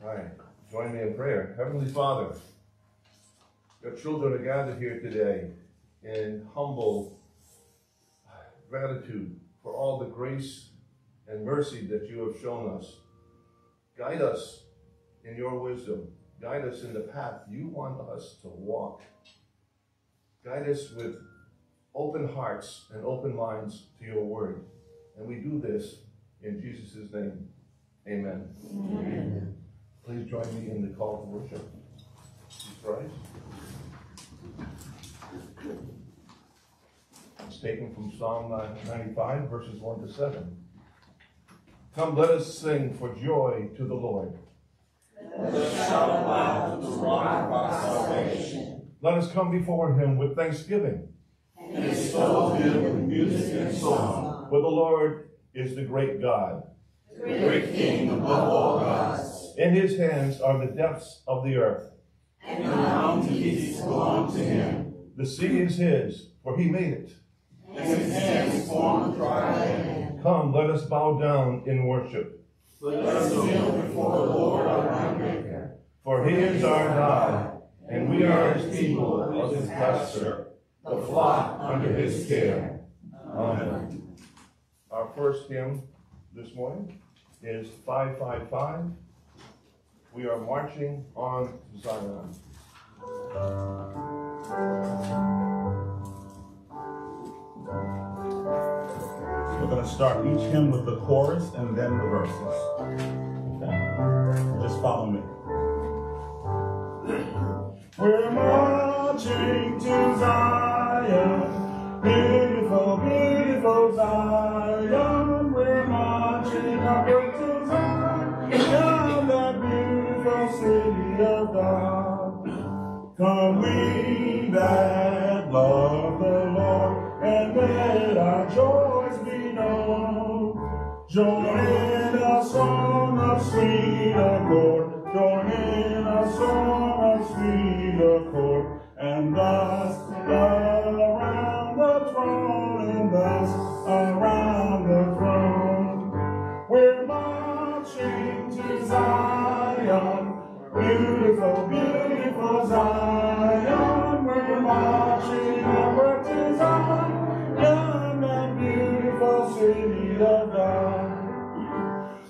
All right, join me in prayer. Heavenly Father, your children are gathered here today in humble gratitude for all the grace and mercy that you have shown us. Guide us in your wisdom. Guide us in the path you want us to walk. Guide us with open hearts and open minds to your word. And we do this in Jesus' name. Amen. Amen. Please join me in the call to worship. It's taken from Psalm 95, verses 1 to 7. Come, let us sing for joy to the Lord. Let us shout aloud to the rock of our salvation. Let us come before him with thanksgiving. And extol him with music and song. For the Lord is the great God. The great King above all gods. In his hands are the depths of the earth. And the mountains belong to him. The sea is his, for he made it. And his hands formed the dry land. Come, let us bow down in worship. Let us kneel before the Lord our Maker. For he is our God, and we are his people of his pasture, the flock under his care. Amen. Our first hymn this morning is 555. We are marching on Zion. We're going to start each hymn with the chorus and then the verses. Okay? Just follow me. We're marching to Zion, that love the Lord, and let our joys be known. Join in a song of sweet accord, join in a song of sweet accord, and thus around the throne, and thus around the throne. We're marching to Zion, beautiful, beautiful Zion.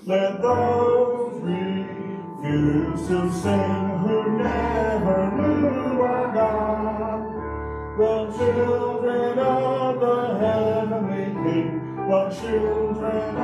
Let those refuse to sing who never knew our God. The children of the heavenly King, the children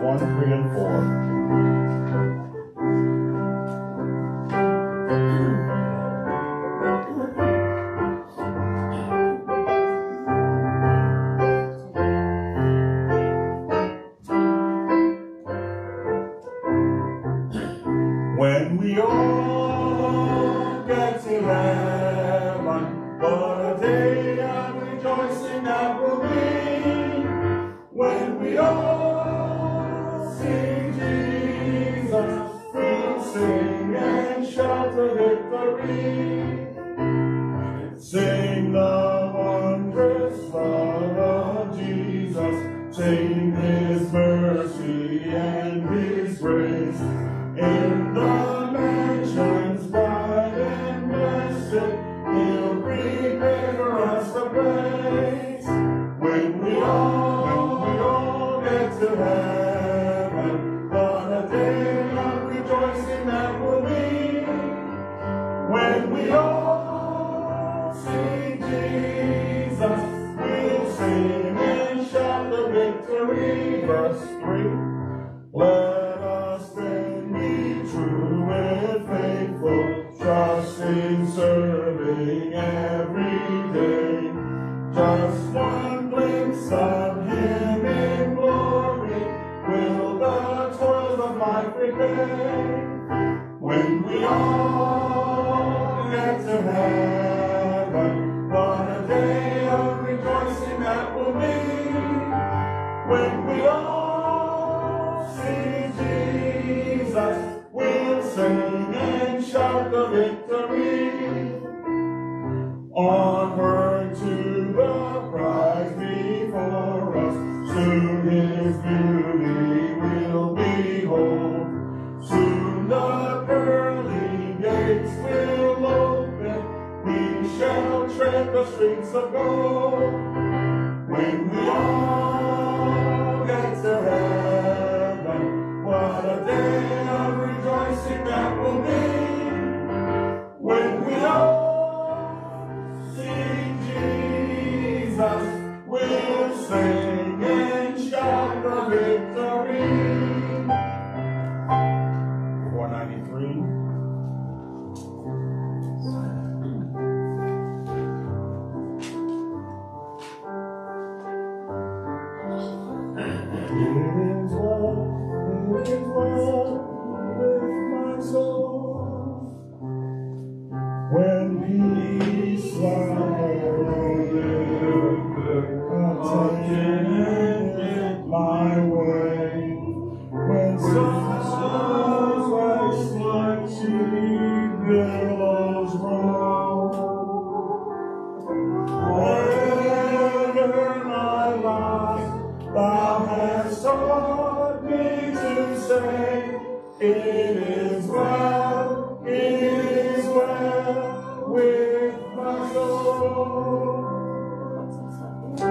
1, 3, and 4. Soon His beauty will behold. Soon the pearly gates will open, we shall tread the streets of gold. When we all get to heaven, what a day of rejoicing that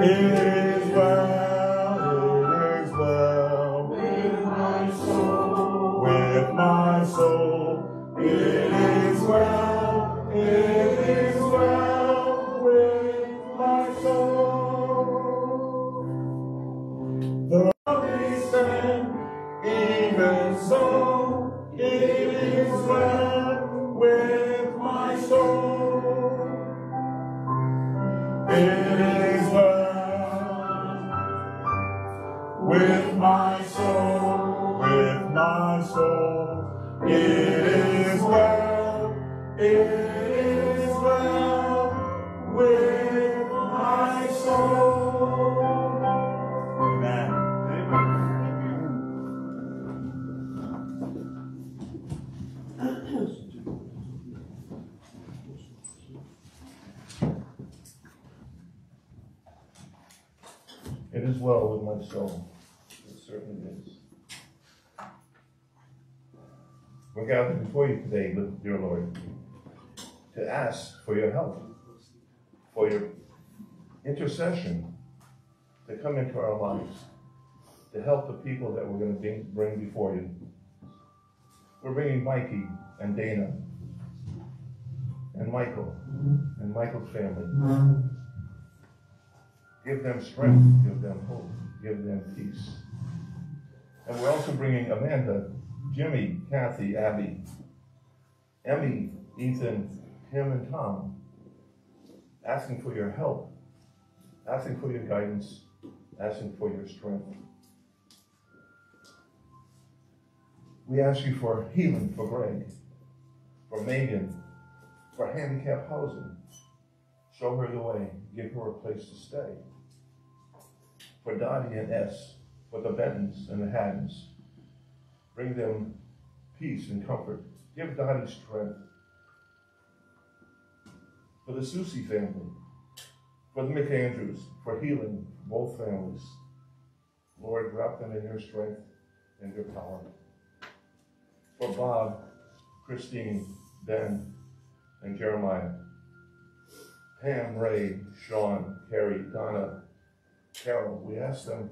It to ask for your help, for your intercession to come into our lives, to help the people that we're going to bring before you. We're bringing Mikey and Dana and Michael and Michael's family. Give them strength, give them hope, give them peace. And we're also bringing Amanda, Jimmy, Kathy, Abby, Emmy, Ethan, Tim, and Tom, asking for your help, asking for your guidance, asking for your strength. We ask you for healing for Greg, for Megan, for handicapped housing. Show her the way, give her a place to stay. for Dottie and S, for the Bentons and the Haddons. Bring them peace and comfort. Give Dottie strength. For the Susie family, for the McAndrews, for healing both families. Lord, wrap them in your strength and your power. For Bob, Christine, Ben, and Jeremiah. Pam, Ray, Sean, Carrie, Donna, Carol, we ask them,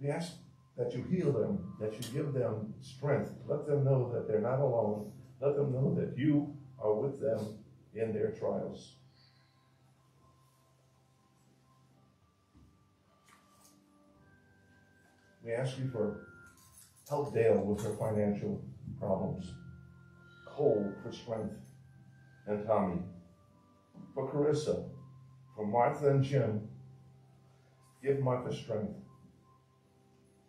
we ask that you heal them, that you give them strength. Let them know that they're not alone. Let them know that you are with them in their trials. We ask you for help Dale with her financial problems. Cole for strength and Tommy. For Carissa, for Martha and Jim, give Martha strength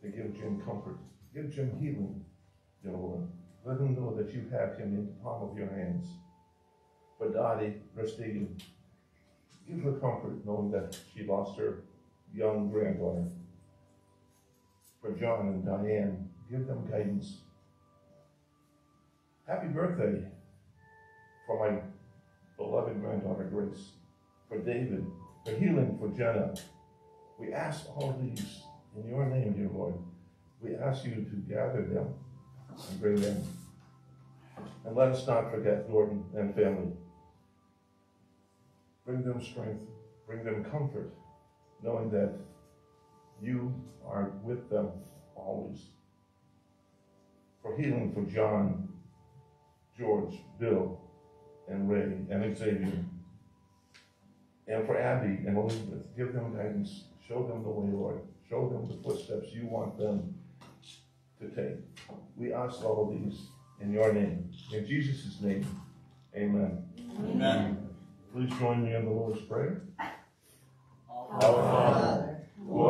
to give Jim comfort. Give Jim healing, dear Lord. Let him know that you have him in the palm of your hands. For Dottie Restegen, give her comfort knowing that she lost her young granddaughter. For John and Diane, give them guidance. Happy birthday for my beloved granddaughter Grace. For David, for healing for Jenna. We ask all these in your name, dear Lord. We ask you to gather them and bring them. And let us not forget Gordon and family. Bring them strength, bring them comfort, knowing that you are with them always. For healing for John, George, Bill, and Ray, and Xavier. And for Abby and Elizabeth, give them guidance. Show them the way, Lord. Show them the footsteps you want them to take. We ask all of these in your name. In Jesus' name, amen. Amen. Please join me in the Lord's Prayer. Our Father, who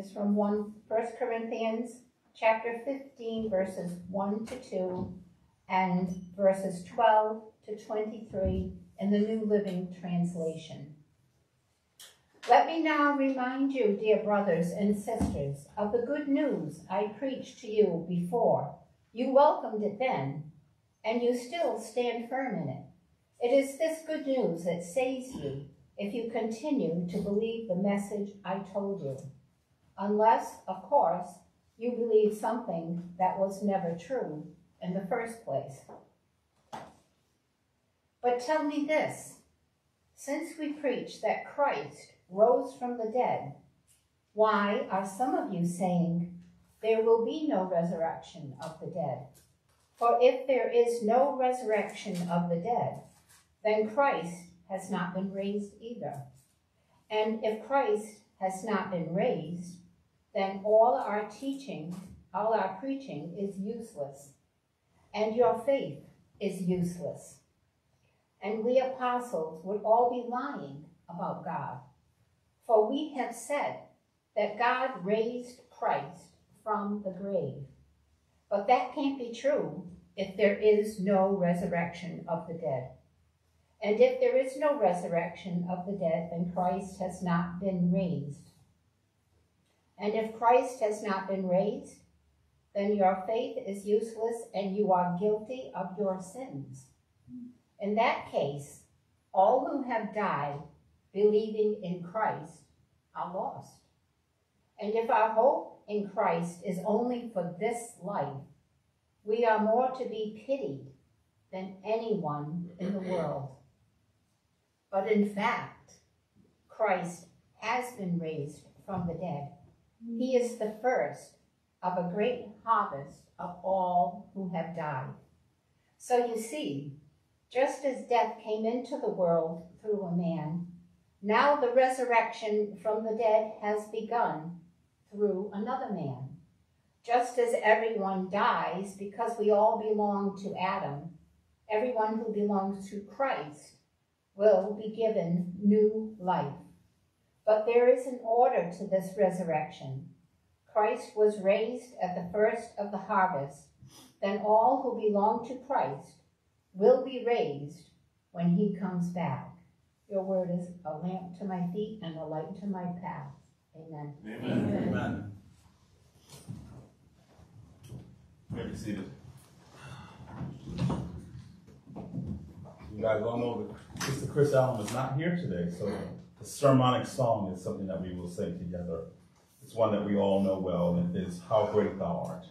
Is from 1 First Corinthians chapter 15, verses 1 to 2, and verses 12 to 23 in the New Living Translation. Let me now remind you, dear brothers and sisters, of the good news I preached to you before. You welcomed it then, and you still stand firm in it. It is this good news that saves you if you continue to believe the message I told you. Unless, of course, you believe something that was never true in the first place. But tell me this since we preach that Christ rose from the dead, why are some of you saying there will be no resurrection of the dead? For if there is no resurrection of the dead, then Christ has not been raised either. And if Christ has not been raised, then all our teaching, all our preaching is useless, and your faith is useless. And we apostles would all be lying about God. For we have said that God raised Christ from the grave. But that can't be true if there is no resurrection of the dead. And if there is no resurrection of the dead, then Christ has not been raised. And if Christ has not been raised, then your faith is useless and you are guilty of your sins. In that case, all who have died believing in Christ are lost. And if our hope in Christ is only for this life, we are more to be pitied than anyone in the world. But in fact, Christ has been raised from the dead. He is the first of a great harvest of all who have died. So you see, just as death came into the world through a man, now the resurrection from the dead has begun through another man. Just as everyone dies because we all belong to Adam, everyone who belongs to Christ will be given new life. But there is an order to this resurrection. Christ was raised at the first of the harvest. Then all who belong to Christ will be raised when he comes back. Your word is a lamp to my feet and a light to my path. Amen. Amen. Amen. Be seated. You guys all know that Mr. Chris Allen is not here today, so the sermonic song is something that we will sing together. It's one that we all know well, and it is How Great Thou Art.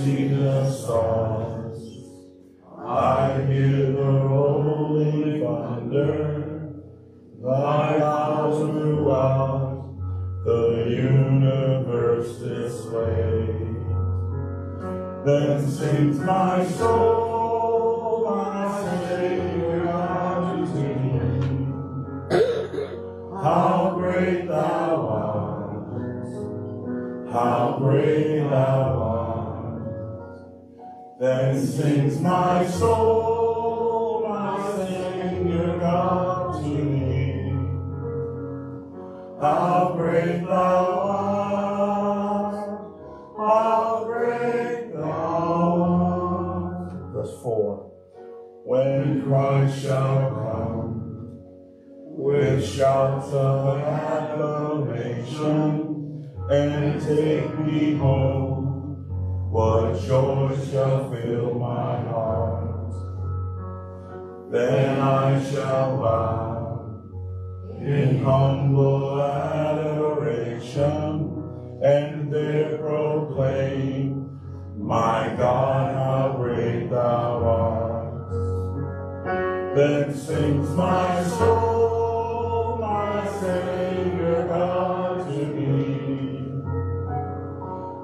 The stars, I hear the rolling thunder, thy power throughout the universe display. Then sings my soul, sings my soul, my Savior God to thee. How great thou art, how great thou art. Verse 4. When Christ shall come with shouts of acclamation and take me home, what joy shall fill my heart? Then I shall bow in humble adoration and there proclaim, My God, how great thou art. Then sings my soul,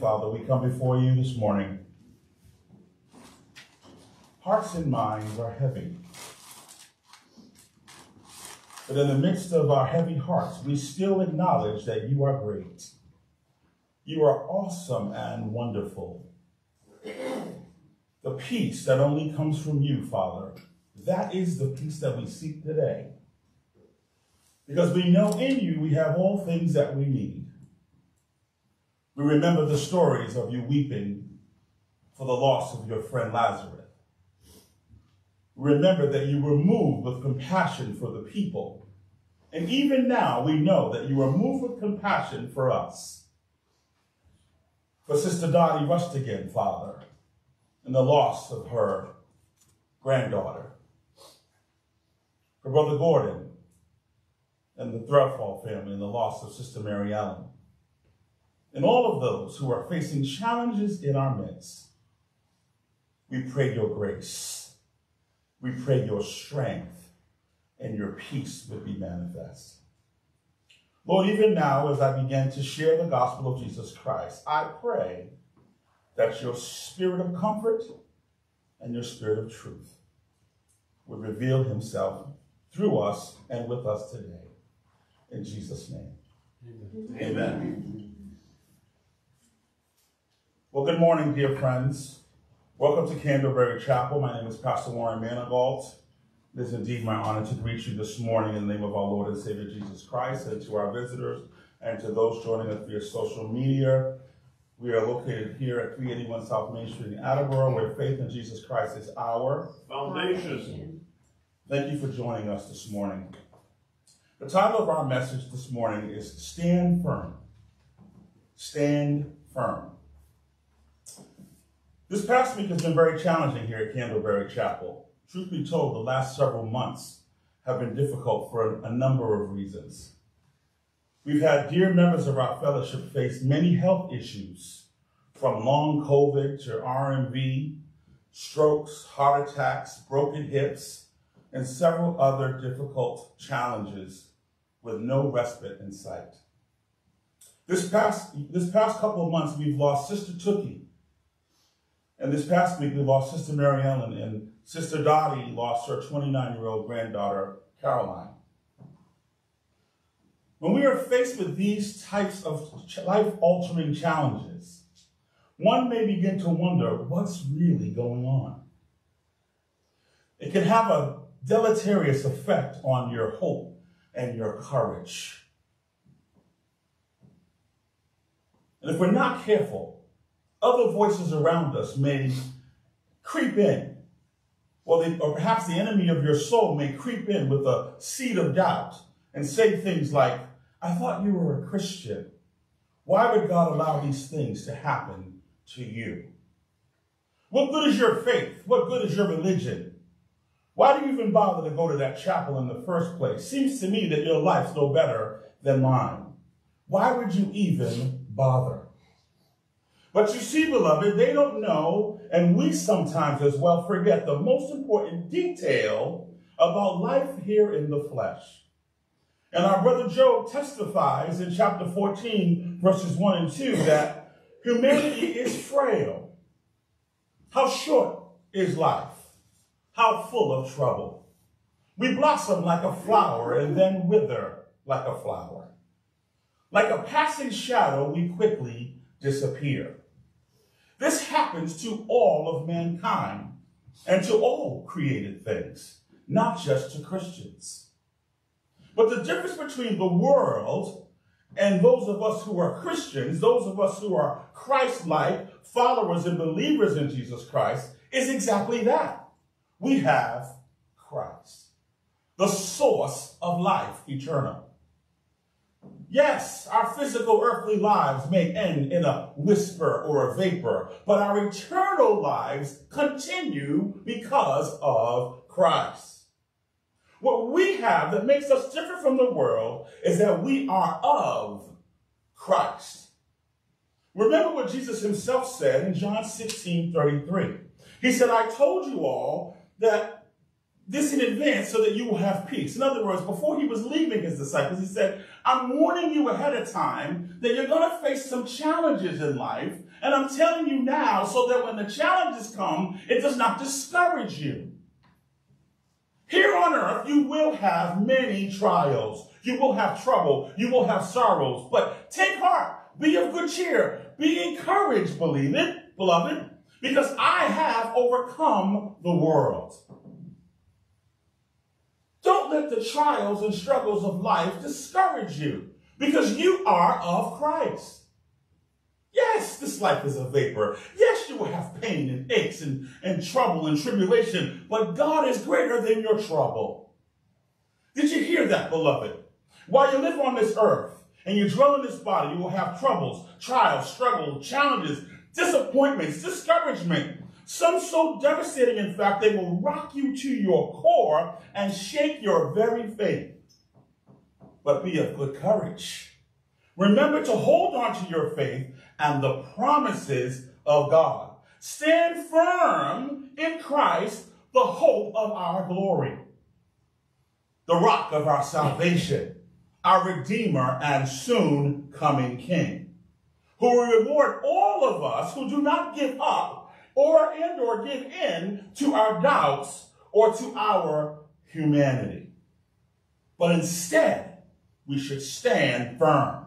Father, we come before you this morning. Hearts and minds are heavy. But in the midst of our heavy hearts, we still acknowledge that you are great. You are awesome and wonderful. The peace that only comes from you, Father, that is the peace that we seek today. Because we know in you we have all things that we need. We remember the stories of you weeping for the loss of your friend Lazarus. remember that you were moved with compassion for the people. And even now, we know that you are moved with compassion for us. For Sister Dottie Rustigan, Father, and the loss of her granddaughter. For Brother Gordon and the Threlfall family and the loss of Sister Mary Ellen. And all of those who are facing challenges in our midst, we pray your grace. We pray your strength and your peace would be manifest. Lord, even now, as I begin to share the gospel of Jesus Christ, I pray that your spirit of comfort and your spirit of truth would reveal himself through us and with us today. In Jesus' name. Amen. Amen. Well, good morning, dear friends. Welcome to Candleberry Chapel. My name is Pastor Warren Manigault. It is indeed my honor to greet you this morning in the name of our Lord and Savior Jesus Christ, and to our visitors and to those joining us via social media. We are located here at 381 South Main Street in Attleboro, where faith in Jesus Christ is our foundation. Thank you for joining us this morning. The title of our message this morning is Stand Firm. Stand Firm. This past week has been very challenging here at Candleberry Chapel. Truth be told, the last several months have been difficult for a, number of reasons. We've had dear members of our fellowship face many health issues, from long COVID to RMV, strokes, heart attacks, broken hips, and several other difficult challenges with no respite in sight. This past, this past couple of months, we've lost Sister Tookie. And this past week, we lost Sister Mary Ellen and Sister Dottie lost her 29 year old granddaughter, Caroline. When we are faced with these types of life altering challenges, one may begin to wonder what's really going on. It can have a deleterious effect on your hope and your courage. And if we're not careful, other voices around us may creep in or, the, or perhaps the enemy of your soul may creep in with a seed of doubt and say things like, I thought you were a Christian. Why would God allow these things to happen to you? What good is your faith? What good is your religion? Why do you even bother to go to that chapel in the first place? Seems to me that your life's no better than mine. Why would you even bother? But you see, beloved, they don't know, and we sometimes as well forget the most important detail about life here in the flesh. And our brother Job testifies in chapter 14, verses 1 and 2, that humanity is frail. How short is life? How full of trouble. We blossom like a flower and then wither like a flower. Like a passing shadow, we quickly disappear. This happens to all of mankind and to all created things, not just to Christians. But the difference between the world and those of us who are Christians, those of us who are Christ like, followers and believers in Jesus Christ, is exactly that. We have Christ, the source of life eternal. Yes, our physical earthly lives may end in a whisper or a vapor, but our eternal lives continue because of Christ. What we have that makes us different from the world is that we are of Christ. Remember what Jesus himself said in John 16, 33. He said, I told you all that this in advance so that you will have peace. In other words, before he was leaving his disciples, he said, I'm warning you ahead of time that you're going to face some challenges in life. And I'm telling you now so that when the challenges come, it does not discourage you. Here on earth, you will have many trials. You will have trouble. You will have sorrows. But take heart. Be of good cheer. Be encouraged, believe it, beloved, because I have overcome the world. Don't let the trials and struggles of life discourage you because you are of Christ. Yes, this life is a vapor. Yes, you will have pain and aches and, and trouble and tribulation, but God is greater than your trouble. Did you hear that, beloved? While you live on this earth and you dwell in this body, you will have troubles, trials, struggles, challenges, disappointments, discouragement. Some so devastating, in fact, they will rock you to your core and shake your very faith. But be of good courage. Remember to hold on to your faith and the promises of God. Stand firm in Christ, the hope of our glory, the rock of our salvation, our Redeemer and soon coming King, who will reward all of us who do not give up or and or give in to our doubts or to our humanity. But instead, we should stand firm.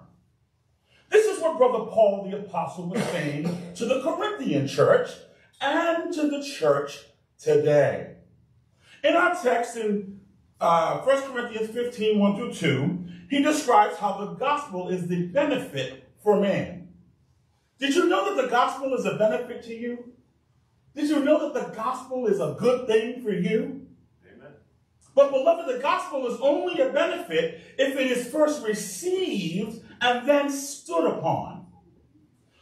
This is what Brother Paul the Apostle was saying to the Corinthian church and to the church today. In our text in uh, 1 Corinthians 15, 1 through 2, he describes how the gospel is the benefit for man. Did you know that the gospel is a benefit to you? Did you know that the gospel is a good thing for you? Amen. But beloved, the gospel is only a benefit if it is first received and then stood upon.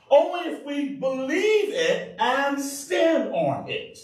Only if we believe it and stand on it.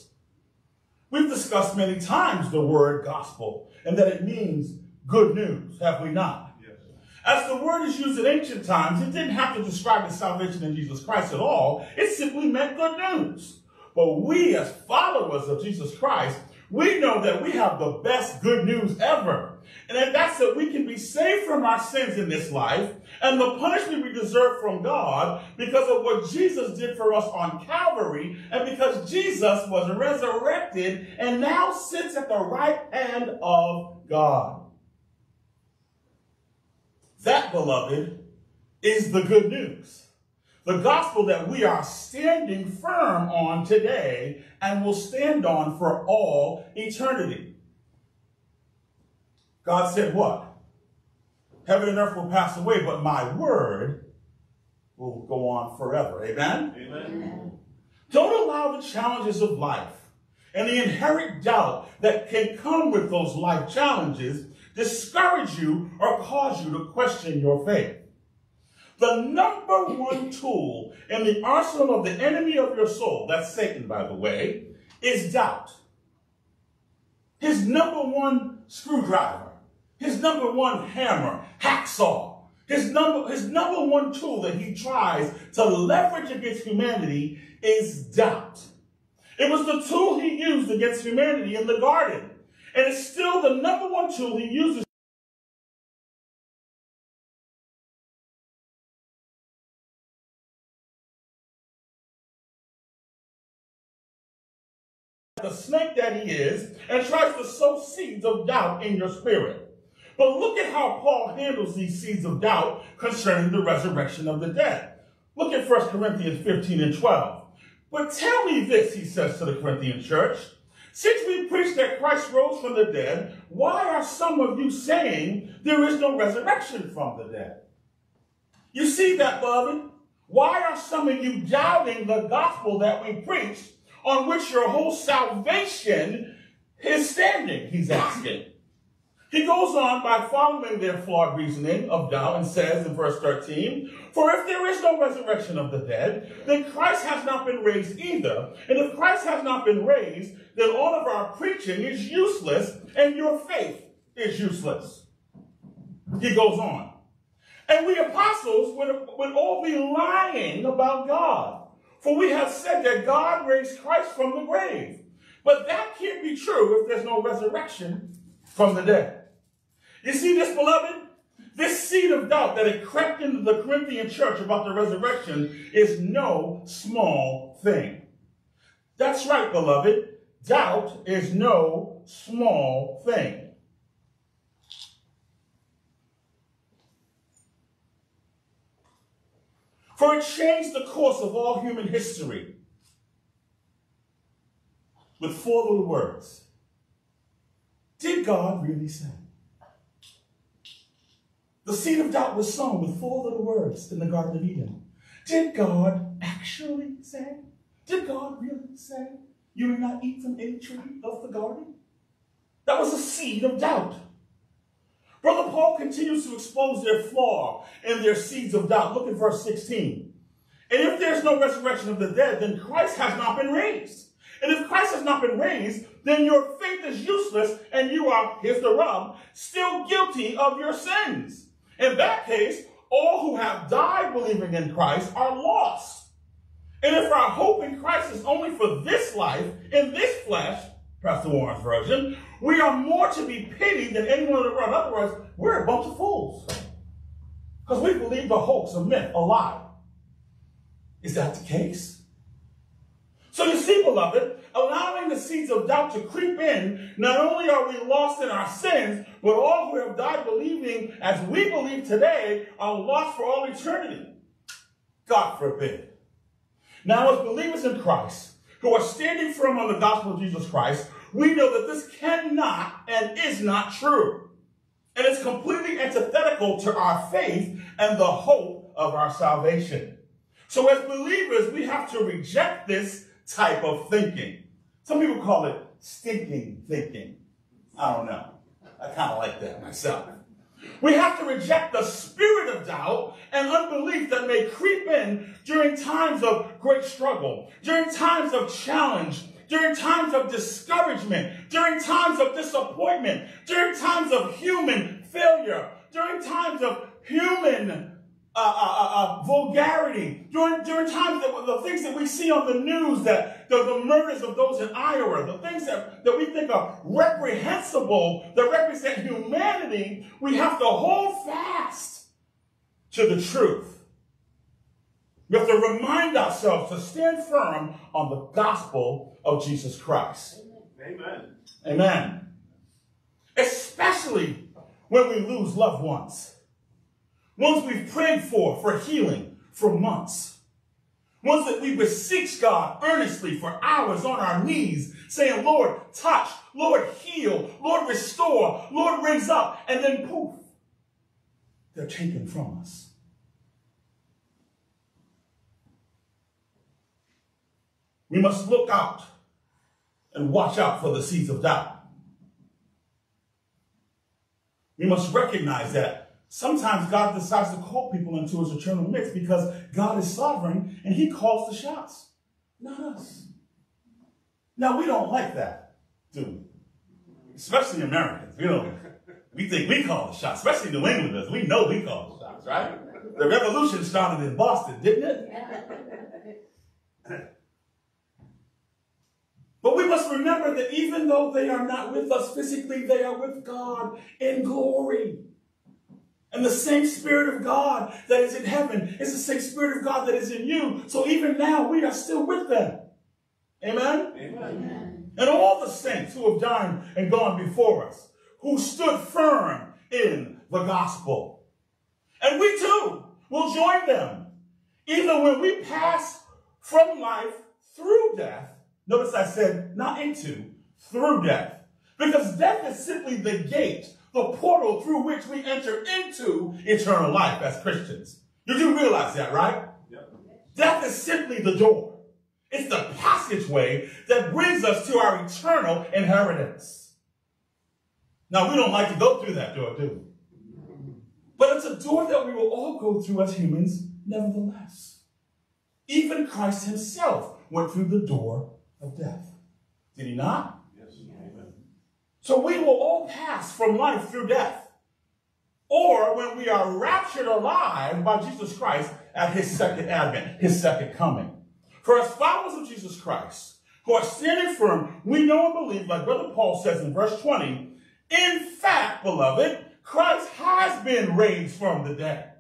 We've discussed many times the word gospel and that it means good news, have we not? Yes. As the word is used in ancient times, it didn't have to describe the salvation in Jesus Christ at all. It simply meant good news. But we, as followers of Jesus Christ, we know that we have the best good news ever. And that's that we can be saved from our sins in this life and the punishment we deserve from God because of what Jesus did for us on Calvary and because Jesus was resurrected and now sits at the right hand of God. That, beloved, is the good news. The gospel that we are standing firm on today and will stand on for all eternity. God said what? Heaven and earth will pass away, but my word will go on forever. Amen? Amen. Don't allow the challenges of life and the inherent doubt that can come with those life challenges discourage you or cause you to question your faith. The number one tool in the arsenal of the enemy of your soul, that's Satan, by the way, is doubt. His number one screwdriver, his number one hammer, hacksaw, his number, his number one tool that he tries to leverage against humanity is doubt. It was the tool he used against humanity in the garden. And it's still the number one tool he uses the snake that he is and tries to sow seeds of doubt in your spirit. But look at how Paul handles these seeds of doubt concerning the resurrection of the dead. Look at 1 Corinthians 15 and 12. But tell me this, he says to the Corinthian church. Since we preach that Christ rose from the dead, why are some of you saying there is no resurrection from the dead? You see that, beloved? Why are some of you doubting the gospel that we preach on which your whole salvation is standing? He's asking. He goes on by following their flawed reasoning of doubt and says in verse 13, For if there is no resurrection of the dead, then Christ has not been raised either. And if Christ has not been raised, then all of our preaching is useless and your faith is useless. He goes on. And we apostles would, would all be lying about God. For we have said that God raised Christ from the grave. But that can't be true if there's no resurrection from the dead. You see this, beloved? This seed of doubt that had crept into the Corinthian church about the resurrection is no small thing. That's right, beloved. Doubt is no small thing. For it changed the course of all human history with four little words. Did God really say? The seed of doubt was sown with four little words in the Garden of Eden. Did God actually say? Did God really say you may not eat from any tree of the garden? That was a seed of doubt. Brother Paul continues to expose their flaw and their seeds of doubt. Look at verse 16. And if there's no resurrection of the dead, then Christ has not been raised. And if Christ has not been raised, then your faith is useless and you are, here's the rub, still guilty of your sins. In that case, all who have died believing in Christ are lost. And if our hope in Christ is only for this life, in this flesh, Pastor Warren's version, we are more to be pitied than anyone in the world. In other words, we're a bunch of fools. Because we believe the hoax, a myth, a lie. Is that the case? So you see, beloved, allowing the seeds of doubt to creep in, not only are we lost in our sins, but all who have died believing as we believe today are lost for all eternity. God forbid. Now, as believers in Christ, who are standing firm on the gospel of Jesus Christ, we know that this cannot and is not true. And it's completely antithetical to our faith and the hope of our salvation. So as believers, we have to reject this type of thinking. Some people call it stinking thinking. I don't know. I kind of like that myself. We have to reject the spirit of doubt and unbelief that may creep in during times of great struggle, during times of challenge, during times of discouragement, during times of disappointment, during times of human failure, during times of human uh, uh, uh, vulgarity, during, during times that the things that we see on the news, that the, the murders of those in Iowa, the things that, that we think are reprehensible, that represent humanity, we have to hold fast to the truth. We have to remind ourselves to stand firm on the gospel of Jesus Christ. Amen. Amen. Especially when we lose loved ones. Ones we've prayed for, for healing for months. Ones that we beseech God earnestly for hours on our knees, saying, Lord, touch, Lord, heal, Lord, restore, Lord, raise up, and then poof, they're taken from us. We must look out and watch out for the seeds of doubt. We must recognize that sometimes God decides to call people into his eternal mix because God is sovereign and he calls the shots, not us. Now, we don't like that, do we? Especially Americans. We don't. We think we call the shots, especially New Englanders. We know we call the shots, right? The revolution started in Boston, didn't it? But we must remember that even though they are not with us physically, they are with God in glory. And the same Spirit of God that is in heaven is the same Spirit of God that is in you. So even now, we are still with them. Amen? Amen. And all the saints who have died and gone before us, who stood firm in the gospel. And we too will join them, even when we pass from life through death Notice I said not into, through death. Because death is simply the gate, the portal through which we enter into eternal life as Christians. You do realize that, right? Yep. Death is simply the door. It's the passageway that brings us to our eternal inheritance. Now, we don't like to go through that door, do we? But it's a door that we will all go through as humans, nevertheless. Even Christ himself went through the door of death. Did he not? So we will all pass from life through death. Or when we are raptured alive by Jesus Christ at his second advent, his second coming. For as followers of Jesus Christ, who are standing firm, we know and believe, like Brother Paul says in verse 20, in fact, beloved, Christ has been raised from the dead.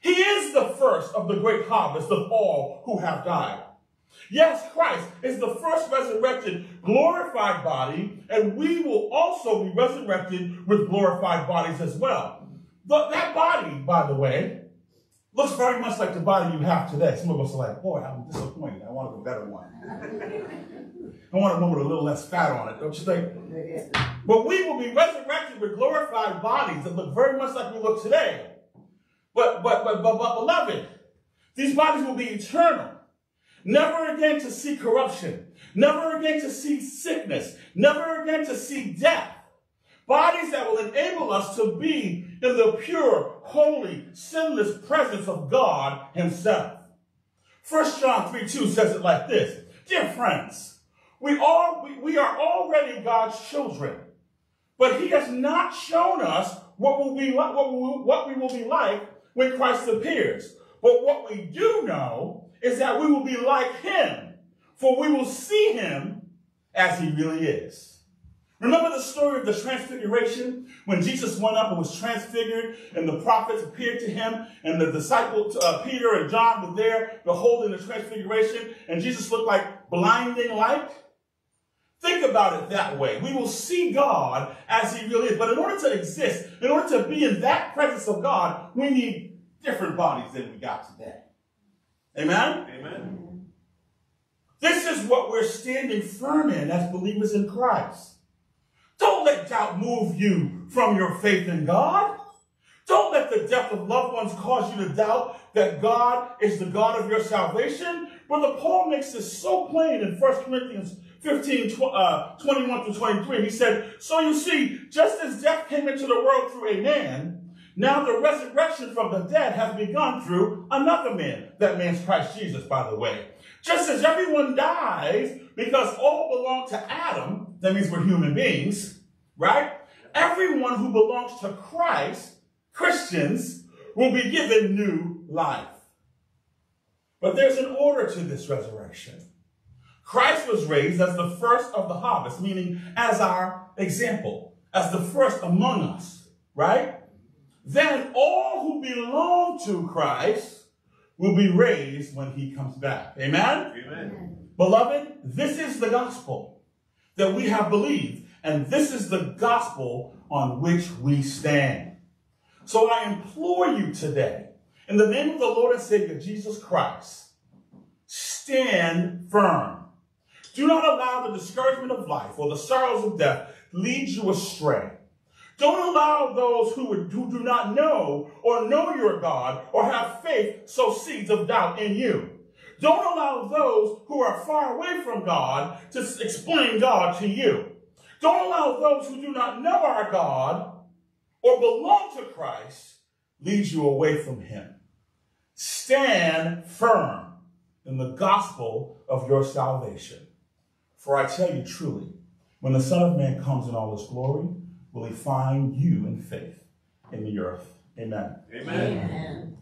He is the first of the great harvest of all who have died. Yes, Christ is the first resurrected, glorified body, and we will also be resurrected with glorified bodies as well. But that body, by the way, looks very much like the body you have today. Some of us are like, boy, I'm disappointed. I wanted a better one. I want a one with a little less fat on it, don't you think? But we will be resurrected with glorified bodies that look very much like we look today. But but but but, but beloved, These bodies will be eternal, never again to see corruption, never again to see sickness, never again to see death. Bodies that will enable us to be in the pure, holy, sinless presence of God Himself. 1 John 3 2 says it like this Dear friends, we, all, we, we are already God's children, but He has not shown us what, will be, what, we, what we will be like when Christ appears. But what we do know is that we will be like Him, for we will see Him as He really is. Remember the story of the transfiguration when Jesus went up and was transfigured and the prophets appeared to him and the disciples, uh, Peter and John were there beholding the transfiguration and Jesus looked like blinding light? Think about it that way. We will see God as he really is. But in order to exist, in order to be in that presence of God, we need different bodies than we got today. Amen? Amen. This is what we're standing firm in as believers in Christ. Don't let doubt move you from your faith in God. Don't let the death of loved ones cause you to doubt that God is the God of your salvation. Brother Paul makes this so plain in 1 Corinthians 15, uh, 21 to 23. He said, So you see, just as death came into the world through a man, now the resurrection from the dead has begun through another man. That man's Christ Jesus, by the way. Just as everyone dies because all belong to Adam, that means we're human beings, right? Everyone who belongs to Christ, Christians, will be given new life. But there's an order to this resurrection. Christ was raised as the first of the harvest, meaning as our example, as the first among us, right? Then all who belong to Christ will be raised when he comes back. Amen? Amen. Beloved, this is the gospel that we have believed, and this is the gospel on which we stand. So I implore you today, in the name of the Lord and Savior Jesus Christ, stand firm. Do not allow the discouragement of life or the sorrows of death lead you astray. Don't allow those who, do not know or know your God or have faith sow seeds of doubt in you. Don't allow those who are far away from God to explain God to you. Don't allow those who do not know our God or belong to Christ lead you away from him. Stand firm in the gospel of your salvation. For I tell you truly, when the Son of Man comes in all his glory, will he find you in faith in the earth. Amen. Amen. Amen.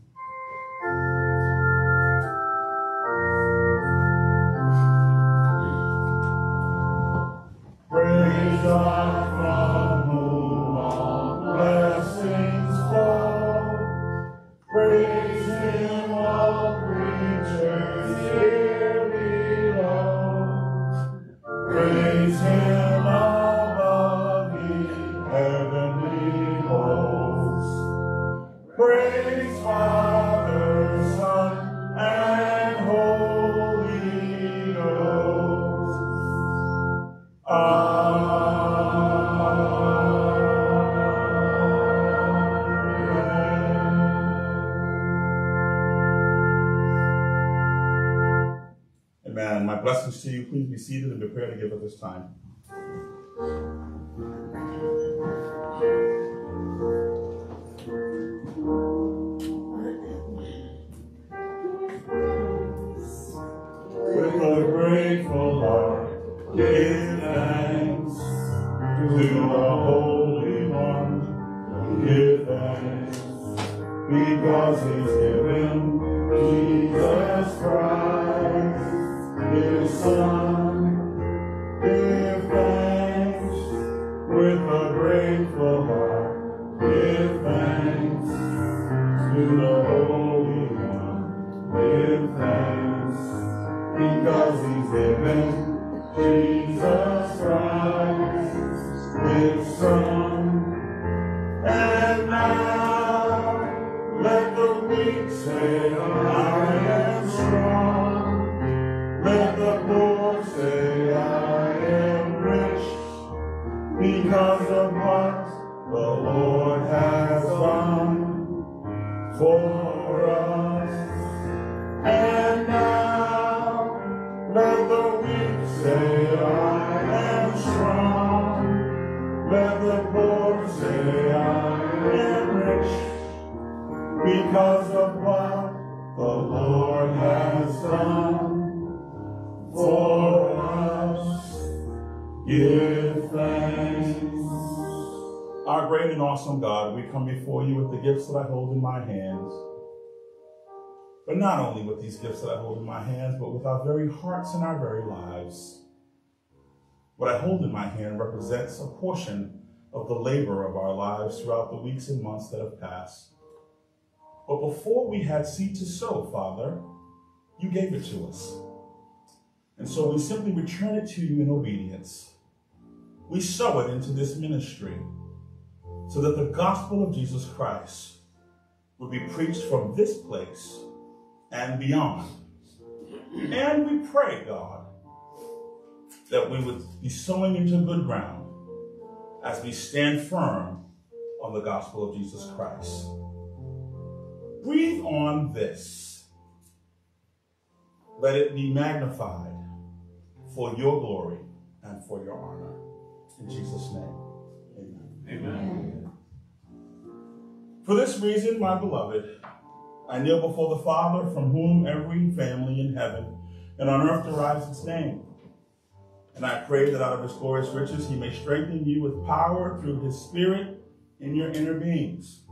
Jesus Christ, His son. Give thanks with a grateful heart. Give thanks to the holy God. Give thanks because he's given Jesus Christ with Son. Because of what the Lord has done for Our great and awesome God, we come before you with the gifts that I hold in my hands. But not only with these gifts that I hold in my hands, but with our very hearts and our very lives. What I hold in my hand represents a portion of the labor of our lives throughout the weeks and months that have passed. But before we had seed to sow, Father, you gave it to us. And so we simply return it to you in obedience. We sow it into this ministry so that the gospel of Jesus Christ would be preached from this place and beyond. And we pray, God, that we would be sowing into good ground as we stand firm on the gospel of Jesus Christ. Breathe on this. Let it be magnified for your glory and for your honor. In Jesus' name, amen. Amen. For this reason, my beloved, I kneel before the Father from whom every family in heaven and on earth derives its name. And I pray that out of his glorious riches he may strengthen you with power through his Spirit in your inner beings,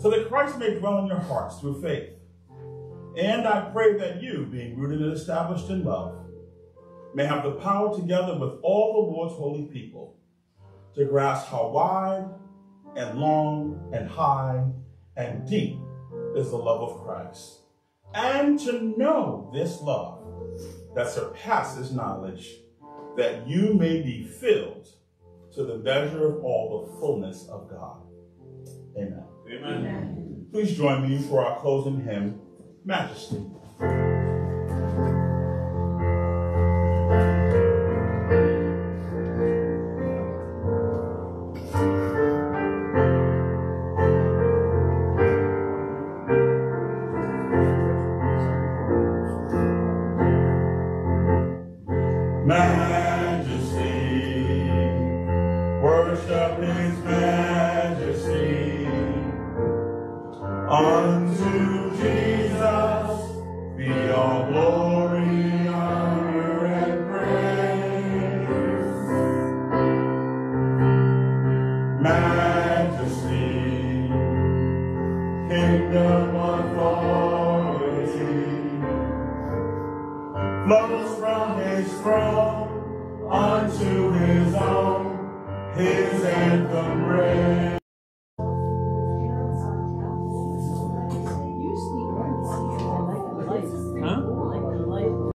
so that Christ may dwell in your hearts through faith. And I pray that you, being rooted and established in love, may have the power together with all the Lord's holy people to grasp how wide and long and high and deep is the love of Christ, and to know this love that surpasses knowledge, that you may be filled to the measure of all the fullness of God. Amen. Amen. Please join me for our closing hymn, Majesty. Majesty,